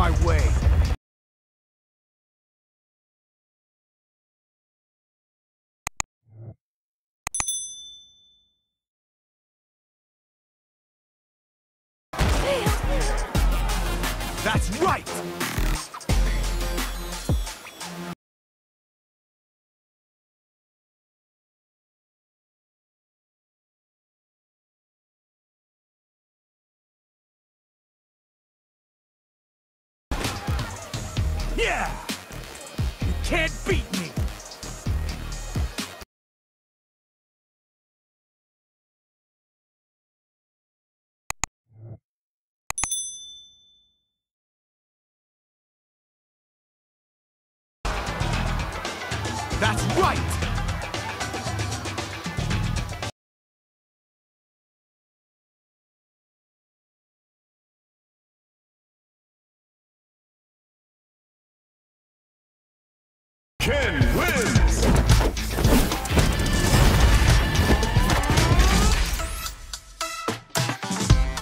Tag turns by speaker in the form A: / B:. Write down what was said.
A: my way. That's right! Yeah! You can't beat me! That's right!